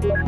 Yeah.